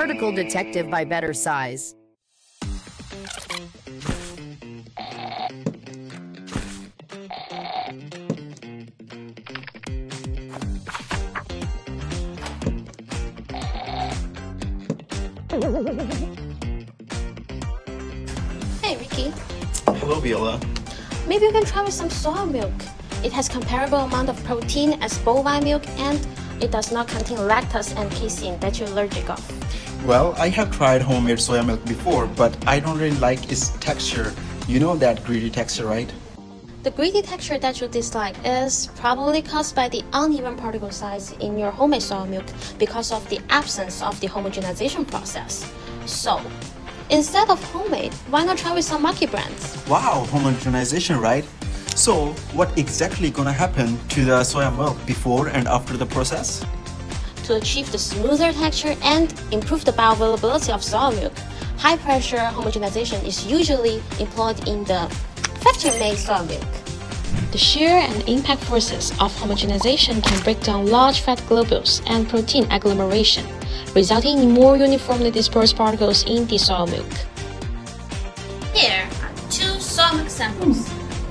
Particle Detective by Bettersize. Hey Ricky, Hello, Viola. maybe you can try with some soy milk. It has comparable amount of protein as bovine milk and it does not contain lactose and casein that you're allergic of. Well, I have tried homemade soya milk before, but I don't really like its texture. You know that gritty texture, right? The gritty texture that you dislike is probably caused by the uneven particle size in your homemade soy milk because of the absence of the homogenization process. So, instead of homemade, why not try with some market brands? Wow, homogenization, right? So, what exactly gonna happen to the soya milk before and after the process? To achieve the smoother texture and improve the bioavailability of soy milk, high pressure homogenization is usually employed in the factory-made soy milk. The shear and impact forces of homogenization can break down large fat globules and protein agglomeration, resulting in more uniformly dispersed particles in the soy milk. Here are two soy milk samples.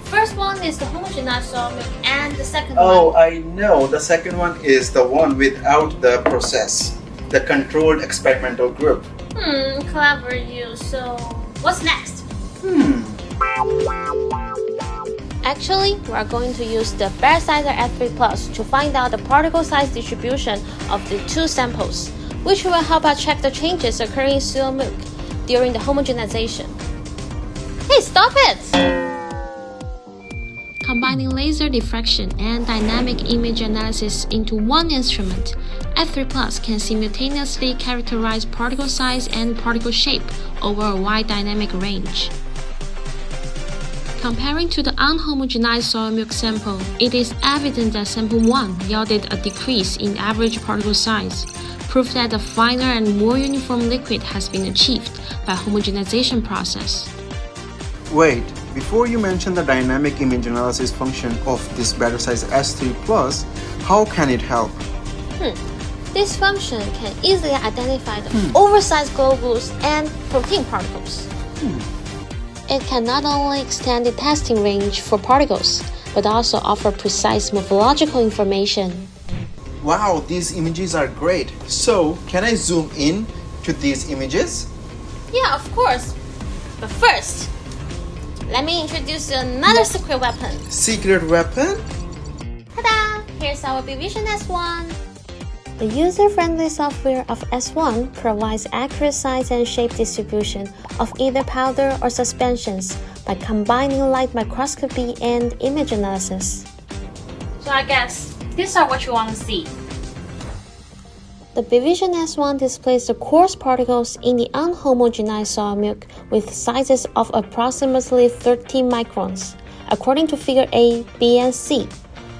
First one is the homogenized soy milk, and the second Oh, one. I know. The second one is the one without the process, the controlled experimental group. Hmm, clever you. So, what's next? Hmm. Actually, we are going to use the Bettersizer S3 Plus to find out the particle size distribution of the two samples, which will help us check the changes occurring in soy milk during the homogenization. Hey, stop it! Combining laser diffraction and dynamic image analysis into one instrument, S3 Plus can simultaneously characterize particle size and particle shape over a wide dynamic range. Comparing to the unhomogenized soy milk sample, it is evident that sample 1 yielded a decrease in average particle size, proof that a finer and more uniform liquid has been achieved by homogenization process. Wait, before you mention the dynamic image analysis function of this better size S3 Plus, how can it help? Hmm. This function can easily identify the oversized globules and protein particles. It can not only extend the testing range for particles, but also offer precise morphological information. Wow, these images are great. So, can I zoom in to these images? Yeah, of course. But first, let me introduce you another secret weapon. Secret weapon? Ta-da! Here's our Vision S1. The user-friendly software of S1 provides accurate size and shape distribution of either powder or suspensions by combining light microscopy and image analysis. So I guess these are what you want to see. The Vision S1 displays the coarse particles in the unhomogenized soy milk with sizes of approximately 13 microns, according to figure A, B, and C.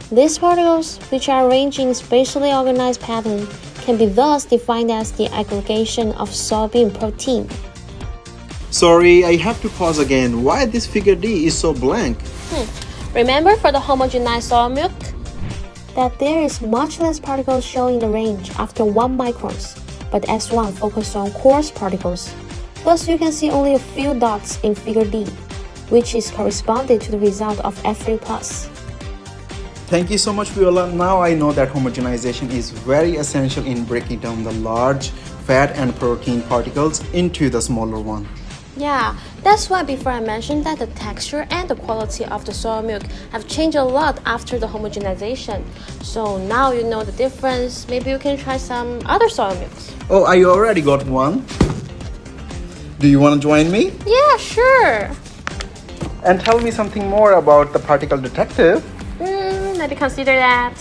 These particles, which are arranged in spatially organized pattern, can be thus defined as the aggregation of soybean protein. Sorry, I have to pause again. Why this figure D is so blank? Hmm. Remember for the homogenized soy milk? That there is much less particles shown in the range after 1 microns, but S1 focused on coarse particles. Thus you can see only a few dots in figure D, which is corresponding to the result of S3+. Thank you so much, Viola. Now I know that homogenization is very essential in breaking down the large fat and protein particles into the smaller one. Yeah, that's why before I mentioned that the texture and the quality of the soy milk have changed a lot after the homogenization. So now you know the difference. Maybe you can try some other soy milks. Oh, I already got one. Do you want to join me? Yeah, sure. And tell me something more about the particle detective. Mm, maybe consider that.